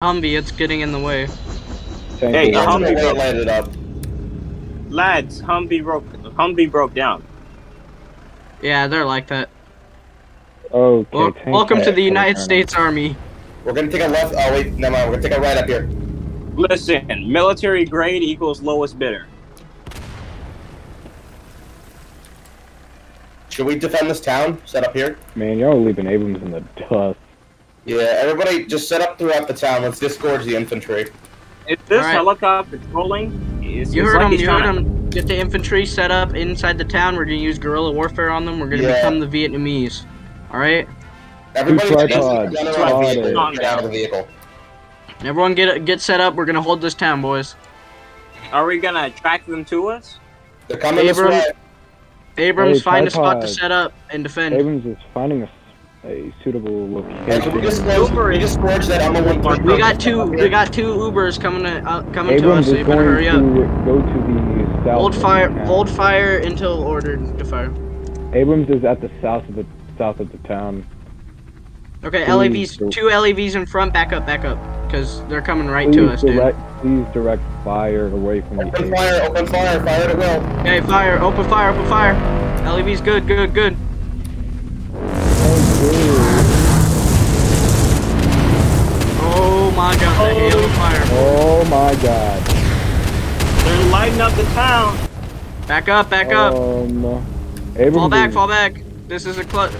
Humvee, it's getting in the way. Tank Hey, the Humvee wait broke. light it up. Lads, Humvee broke. Humvee broke down. Yeah, they're like that. Okay, Wel- tank welcome to the United. States Army. We're gonna take a left. Oh wait, no mind. We're gonna take a right up here. Listen, military grade equals lowest bidder. Should we defend this town? Set up here. Man, y'all leaving Abrams in the dust. Yeah, everybody just set up throughout the town. Let's disgorge the infantry. Is this Alright. helicopter trolling? It's, You heard like him, you heard trying to- him. Get the infantry set up inside the town. We're gonna use guerrilla warfare on them. We're gonna Yeah. become the Vietnamese. Alright? Everybody Two just uh, tripods. get out of the vehicle. Calm Get out of down. the vehicle. Everyone get get set up. We're gonna hold this town, boys. Are we gonna attract them to us? They're coming this way. Abrams, Hey, find a spot to set up and defend. Abrams is finding a, a suitable Hey, can we location. disgorge, Uber we is- disgorge that Alma one three? We got two. We got two Ubers coming to uh, coming to us. Abrams So is you better going hurry to up. go to the south. Hold fire. the. Hold fire until ordered to fire. Abrams is at the south of the south of the town. Okay, Please LAVs. don't- Two LAVs in front. Back up. Back up. Because they're coming right Please to us, dude. please direct fire away from the Open fire! Open fire! Fire at will. Okay, fire. Open fire. Open fire. LAVs. Good. Good. Good. My God! The hail of fire. Oh my god. They're lighting up the town. Back up. Back up. Um, Abrams Fall back. Fall back. This is a clutch.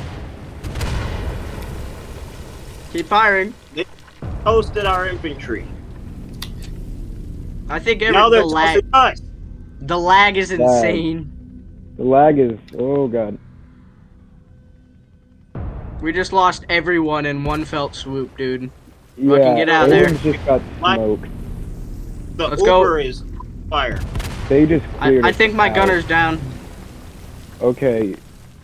Keep firing. They posted our infantry. I think every now they're the lag. us. The lag is insane. The lag is. Oh god. We just lost everyone in one felt swoop, dude. Yeah. get out of there. Just got Like- smoked. The Let's go. Uber is fire. They just I, cleared. I it think my out. gunner's down. Okay,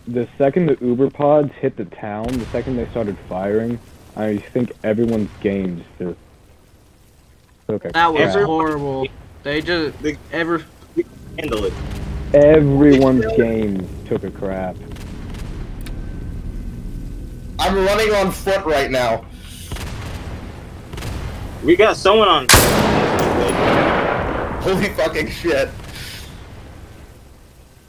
the second the Uber pods hit the town, the second they started firing, I think everyone's games just took a That was crap. horrible. They just The- ever. Handle it. Everyone's games took a crap. I'm running on foot right now. We got someone on. Holy fucking shit!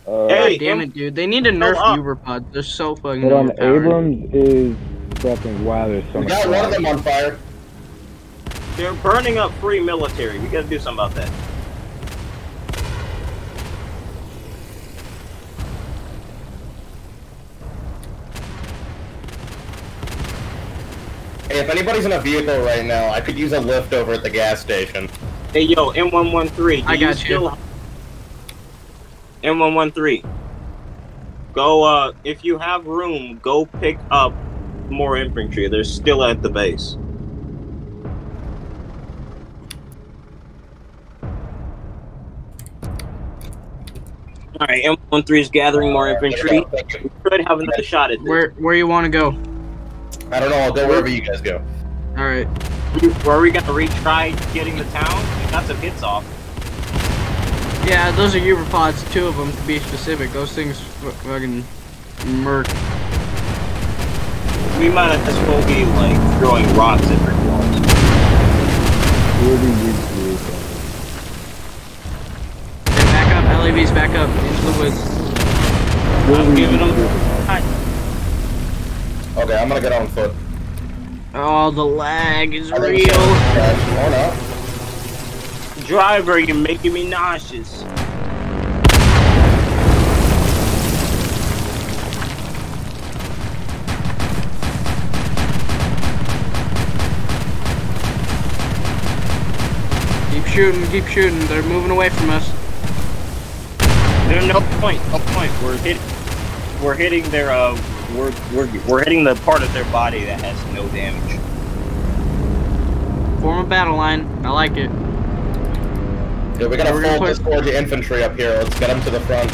Uh, Hey, God damn it, dude. They need to nerf up. the Uber pods. They're so fucking Hold on. Abrams is prepping. Wow, there's so We much. got one of them on fire. They're burning up free military. We gotta do something about that. Hey, if anybody's in a vehicle right now, I could use a lift over at the gas station. Hey, yo, M113. do I got you. still- M113. Go, uh, if you have room, go pick up more infantry. They're still at the base. Alright, M13 is gathering more infantry. We could have another shot at this. Where where you want to go? I don't know. I'll go wherever you guys go. All right. Are we gonna retry getting the town? We got some hits off. Yeah, those are Uber pods. Two of them to be specific. Those things fucking murk. We might as well be like throwing rocks at brick walls. Really weak vehicle. Okay, back up. LAVs back up into the woods. I'm giving them. Vehicle. Okay, I'm gonna get on foot. Oh, the lag is I real. Crash. Or not. Driver, you're making me nauseous. Keep shooting. Keep shooting. They're moving away from us. There's no point. No point. We're hit. We're hitting their. Uh, we're we're we're hitting the part of their body that has no damage. Form a battle line. I like it. Yeah, we got We're a gonna full put- disgorge of infantry up here. Let's get them to the front.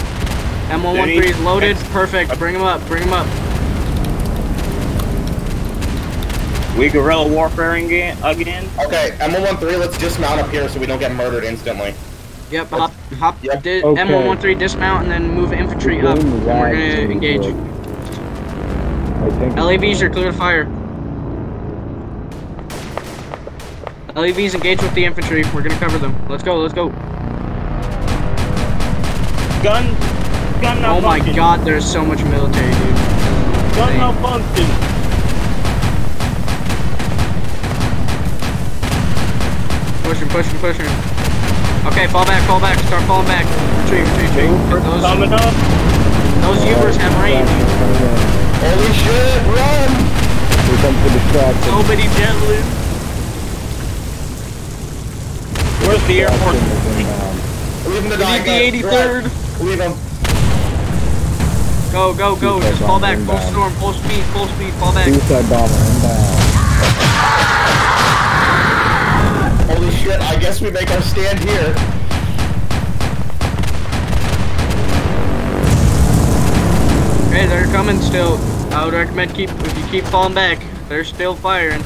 M113 is loaded. Perfect. Bring them up. Bring them up. We guerrilla warfare again. Again. Okay, M113, let's dismount up here so we don't get murdered instantly. Yep. Hop. Hop. Yep. Di- Okay. M113 dismount and then move infantry The up. game And we're gonna really engage. Quick. I think LAVs are clear to fire. LEVs engage with the infantry. We're gonna cover them. Let's go, let's go. Gun, gun Oh my god, there's so much military, dude. Gun Insane. malfunction. Pushing, pushing, pushing. Okay, fall back, fall back. Start falling back. Retreat, retreat, retreat. Those, those Ubers have range. Holy shit, run! We're Here comes the distraction. So many javelins. Where's the airport? Distraction is inbound. Leave him to We die, need the guys. 83rd. Leave him. Go, go, go. Suicide Just fall bomber back. Full storm, full speed, full speed. Fall back. Suicide bomber inbound. Holy shit, I guess we make our stand here. Hey, they're coming still. I would recommend keep if you keep falling back. They're still firing.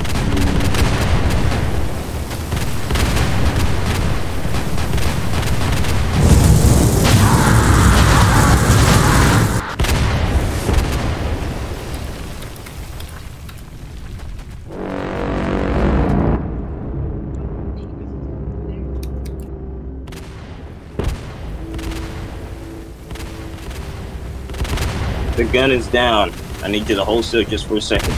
The gun is down. I need you to hold still just for a second.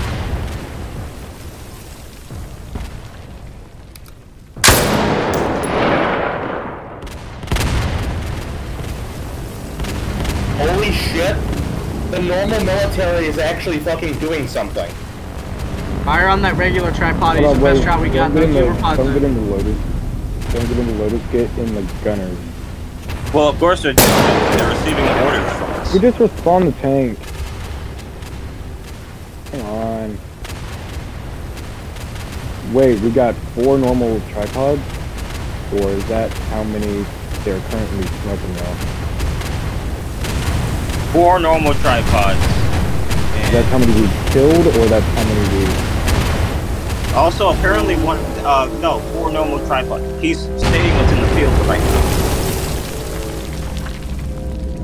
Holy shit. The normal military is actually fucking doing something. Fire on that regular tripod. It's Hold on, the best shot we got. Don't get in the, Uber don't get in the Lotus. Don't get in the Lotus. Get in the Gunners. Well, of course they're, they're receiving orders from us. We just respawn the tank. Hang on. Wait, we got four normal tripods? Or is that how many they're currently smoking now? Four normal tripods. Is that how many we killed, or that's how many we... also, apparently one, uh, no, four normal tripods. He's stating what's in the field right now.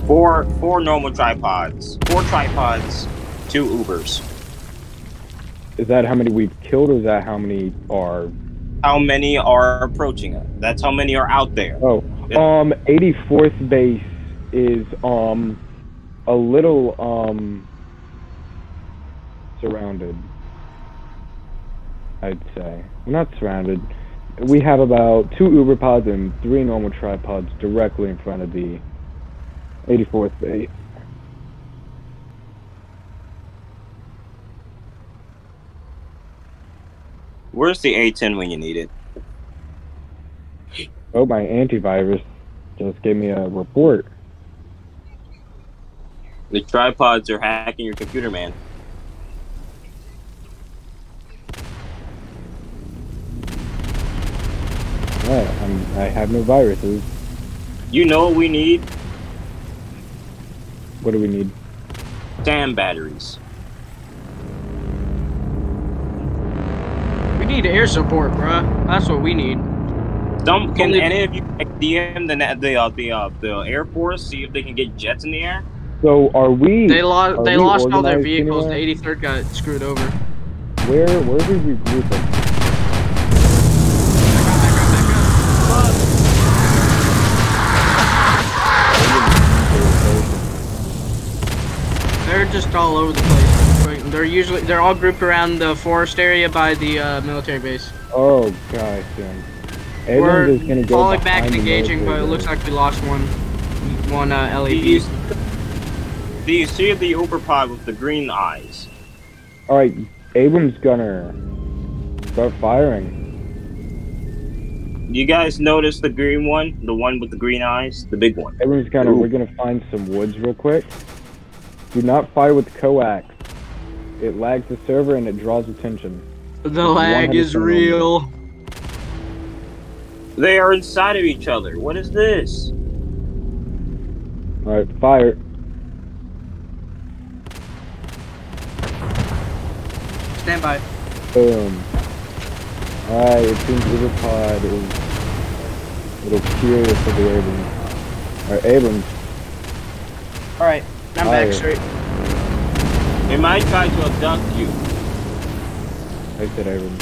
Four, four normal tripods. Four tripods, two Ubers. Is that how many we've killed, or is that how many are... How many are approaching us? That's how many are out there. Oh, um, 84th base is, um, a little, um, surrounded. I'd say. We're not surrounded. We have about two Uber pods and three normal tripods directly in front of the 84th base. Where's the A10 when you need it? Oh, my antivirus just gave me a report. The tripods are hacking your computer, man. Yeah, I'm, I have no viruses. You know what we need? What do we need? Damn batteries. Need air support, bruh. That's what we need. Some can Only- any of you DM the na- the uh, the uh, the Air Force see if they can get jets in the air? So, are we... They lost. They lost all their vehicles. anywhere? The 83rd got screwed over. Where, where are we regrouping? They're just all over the place. They're usually they're all grouped around the forest area by the uh, military base. Oh gosh, then. We're Abrams is gonna go falling back and engaging, but it looks like we lost one one uh, Do you, do you see the Uber pod with the green eyes? All right, Abrams gunner, start firing. You guys notice the green one, the one with the green eyes, the big one. Abrams gunner, Ooh. we're gonna find some woods real quick. Do not fire with coax. It lags the server and it draws attention. The lag is 100% real. They are inside of each other. What is this? All right, fire. Stand by. Boom. All right, it seems Uberpod is a little curious of the Abrams. All right, Abrams. All right, I'm Fire. back straight. They might try to abduct you. Exit over me.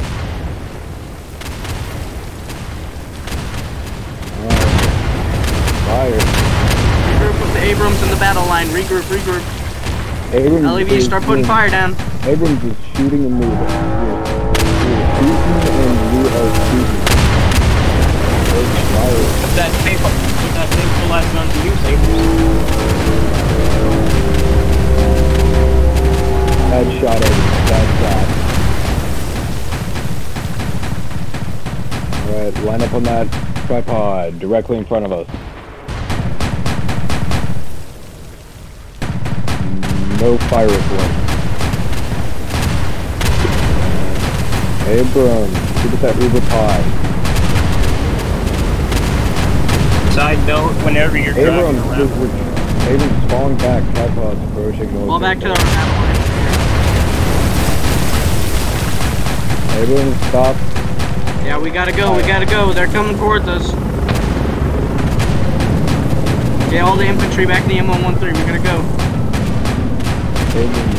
Fire. Regroup with the Abrams in the battle line. Regroup, regroup. Abrams LAV, start putting fire down. Abrams is shooting and moving. We are, we are shooting and we are shooting. Fire. If that paper, if that paper last gun to use, Abrams. Bad shot, Abrams. Bad shot. Alright, line up on that tripod directly in front of us. No fire report. Abrams, shoot at that Uber pod. Side note, whenever you're driving Abrams, around, just re- Abrams falling back, tripods approaching. Fall back to the military battle line. base. Abrams, stop. Yeah, we gotta go, we gotta go. They're coming towards us. Get all the infantry back in the M113. We gotta go. Abrams,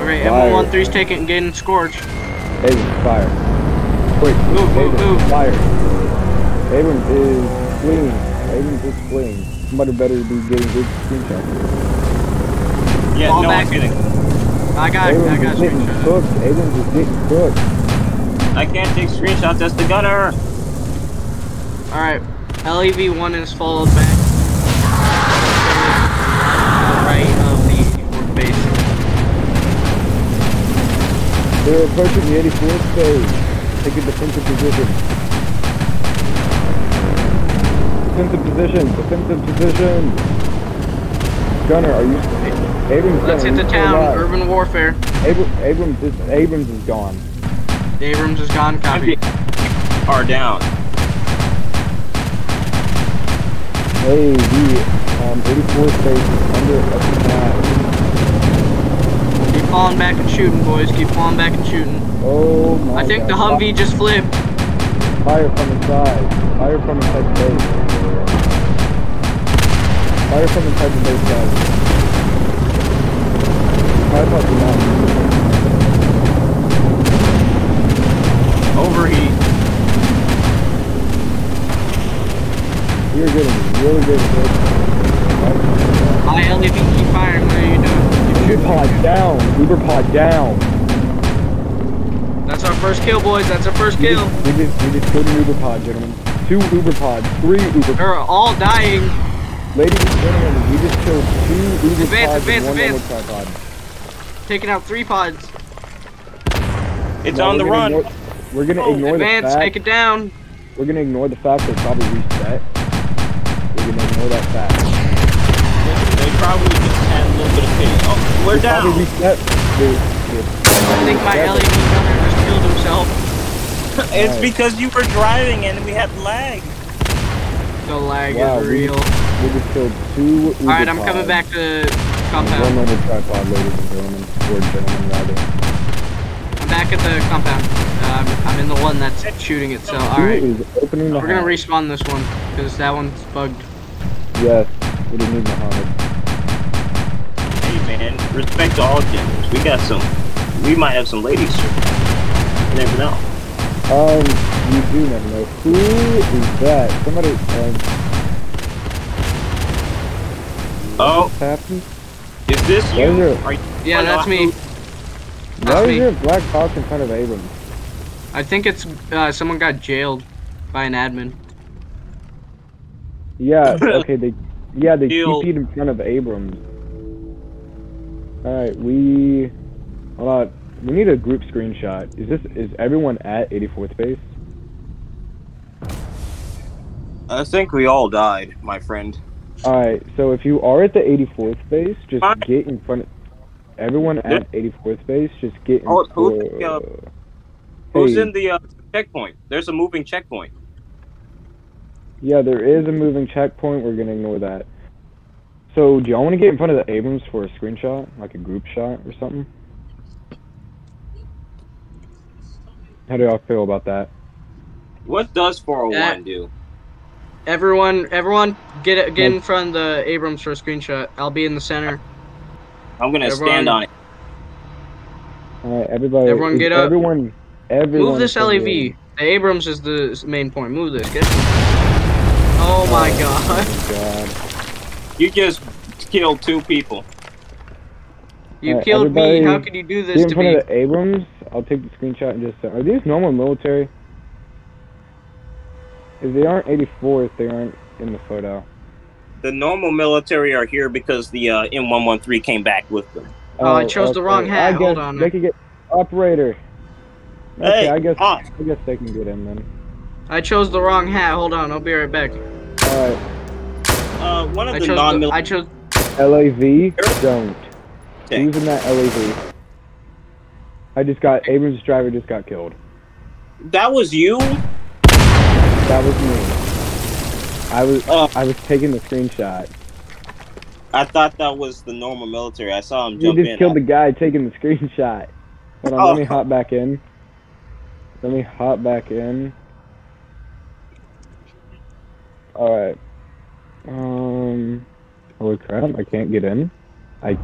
Okay, Fire. M113's taking getting scorched. Abrams, fire. Quick, Move, move, Abrams, move. fire. Abrams is fleeing. Abrams is fleeing. Somebody better be getting good screenshots. yeah, Fall no back. one's getting. I got, I got is getting screenshot. cooked. Abrams is getting cooked. I can't take screenshots. That's the gunner. All right, LEV one is followed back. Right of the work base. They're approaching the 84th phase. Take a defensive position. Defensive position. Defensive position. Gunner, are you? Abrams, Let's hit the are you still town. alive? Urban warfare. Abra- Abrams is Abrams is gone. Abrams is gone. Copy. Are down. Hey, the um, 84th phase is under attack. Keep falling back and shooting, boys. Keep falling back and shooting. Oh my I think the Humvee just flipped. Fire from inside. Fire from inside the base. Fire from inside the base, guys. Tripod do not. Overheat. You're getting really good at this. I LEV keep firing. What are you doing? Keep Uber shooting. pod down. Uber pod down. That's our first kill, boys. That's our first We kill. just, we just, we just killed an Uber pod, gentlemen. Two Uber pods. Three Uber pods. They're all dying. Ladies and gentlemen, we just killed two Uber Advance, pods advance, and one advance. normal tripod. Taking out three pods. It's No, on the we're gonna run. Ignore, we're gonna Oh, ignore Advance. the fact. Take it down. We're gonna ignore the fact they probably reset. We're gonna ignore that fact. They probably just had a little bit of pity. Oh, we're They probably down. reset. They, they, I think my Yeah, LED gunner just killed himself. It's Right. because you were driving and we had lag. The lag Wow, is we- real. we just killed two Uber All right, I'm coming pods back to and One compound. normal tripod, ladies and gentlemen. Or gentlemen, rather. I'm back at the compound. Uh, I'm, I'm in the one that's shooting itself. All Who right, is opening the we're gonna hatch? respawn this one because that one's bugged. Yes, we didn't need Muhammad. Hey man, respect to all genders. We got some. We might have some ladies. You never know. Um, you do never know. Who is that? Somebody, um, Oh, what's happened? is this you? is Are you Yeah, that's you- me. Why That's is me. there a black box in front of Abrams? I think it's uh, someone got jailed by an admin. Yeah, okay, they, yeah, they Deal. TP'd in front of Abrams. Alright, we, hold on, we need a group screenshot. Is this, is everyone at 84th base? I think we all died, my friend. Alright, so if you are at the 84th base, just Fine. get in front of, everyone at 84th base, just get in Oh, who's for- the, uh, Who's in the uh, checkpoint? There's a moving checkpoint. Yeah, there is a moving checkpoint. We're gonna ignore that. So, do y'all want to get in front of the Abrams for a screenshot, like a group shot or something? How do y'all feel about that? What does 401 Yeah. do? Everyone, everyone, get it, get in front of the Abrams for a screenshot. I'll be in the center. I'm gonna Everyone- stand on it. All right, everybody. Everyone get up. Everyone, everyone. Move this from LEV. the- The Abrams is the main point. Move this. Get. Oh my oh god. God. You just killed two people. You Alright, killed me. How could you do Be this in to front me? of the Abrams. I'll take the screenshot and just. Are these normal military? If they aren't 84th, they aren't in the photo. The normal military are here because the uh, M113 came back with them. Oh, I chose the wrong hat. I Hold guess on. They could get operator. Okay, Hey, I guess ah. I guess they can get in then. I chose the wrong hat. Hold on. I'll be right back. All right, Uh, one of I the chose. The, non-military. I chose. LAV don't. Okay. Who's in that LAV? I just got Abrams' driver just got killed. That was you. That was me. I was Oh. I was taking the screenshot. I thought that was the normal military. I saw him You jump just in. killed the guy taking the screenshot. Hold on, Oh. let me hop back in. Let me hop back in. Alright. Um Holy crap, I can't get in. I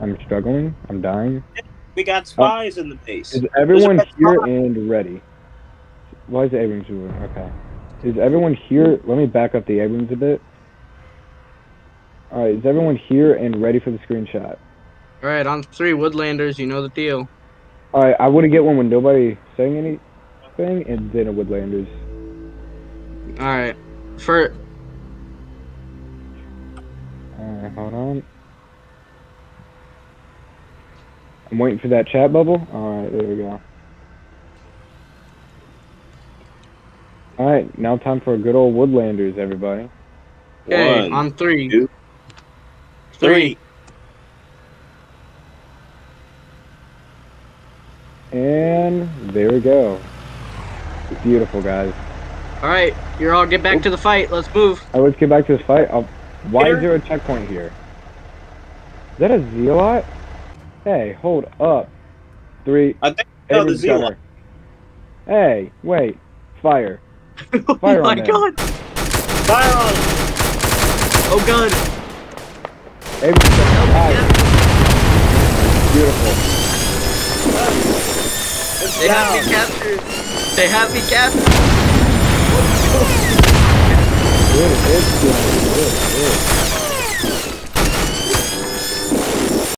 I'm struggling. I'm dying. we got spies in the base. Is everyone here and ready? Why is the Abrams moving? Okay. Is everyone here? Let me back up the Abrams a bit. Alright, is everyone here and ready for the screenshot? All right, on three Woodlanders. You know the deal. Alright, I want to get one with nobody saying anything, and then a Woodlanders. All right. For Alright, hold on. I'm waiting for that chat bubble. Alright, there we go. Alright, now time for a good old Woodlanders, everybody. okay, One, on three. two, three. And there we go. Beautiful, guys. All right, you're all get back to the fight. Let's move. Alright, let's get back to this fight. i why Here. is there a checkpoint here? Is that a Zealot? Hey, hold up. Three. I think no, the Zealot. Hey, wait. Fire. Oh Fire my on them. god. Fire on! Oh god. Abrams got fire. Beautiful. It's They have me down. captured. They have me captured. Good, it's good, good, good.